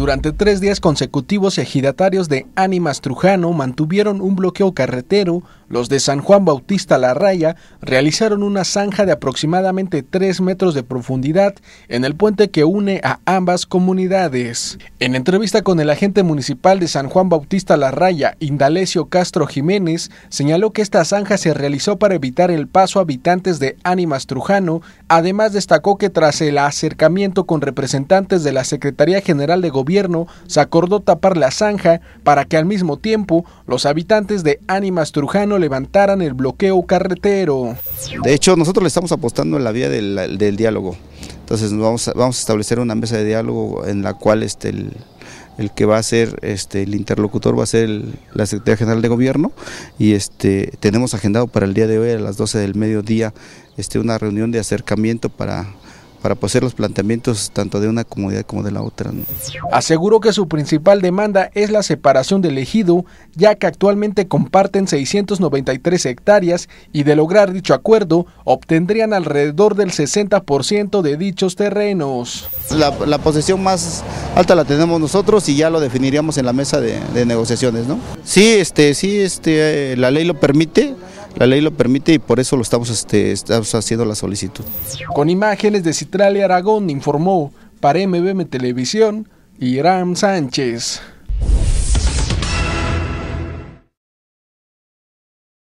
Durante tres días consecutivos, ejidatarios de Ánimas Trujano mantuvieron un bloqueo carretero. Los de San Juan Bautista La Raya realizaron una zanja de aproximadamente tres metros de profundidad en el puente que une a ambas comunidades. En entrevista con el agente municipal de San Juan Bautista La Raya, Indalecio Castro Jiménez, señaló que esta zanja se realizó para evitar el paso a habitantes de Ánimas Trujano. Además, destacó que tras el acercamiento con representantes de la Secretaría General de Gobierno, se acordó tapar la zanja para que al mismo tiempo los habitantes de Ánimas Trujano levantaran el bloqueo carretero. De hecho, nosotros le estamos apostando en la vía del, diálogo. Entonces vamos a, vamos a establecer una mesa de diálogo en la cual este, el, el que va a ser este el interlocutor va a ser la Secretaría General de Gobierno y este tenemos agendado para el día de hoy a las 12 del mediodía este una reunión de acercamiento para para hacer los planteamientos tanto de una comunidad como de la otra. Aseguró que su principal demanda es la separación del ejido, ya que actualmente comparten 693 hectáreas y de lograr dicho acuerdo obtendrían alrededor del 60% de dichos terrenos. La, posesión más alta la tenemos nosotros y ya lo definiríamos en la mesa de, negociaciones, ¿no? Sí, este, sí, este, la ley lo permite. La ley lo permite y por eso lo estamos, este, estamos haciendo la solicitud. Con imágenes de Citralia Aragón informó para MBM Televisión Irán Sánchez.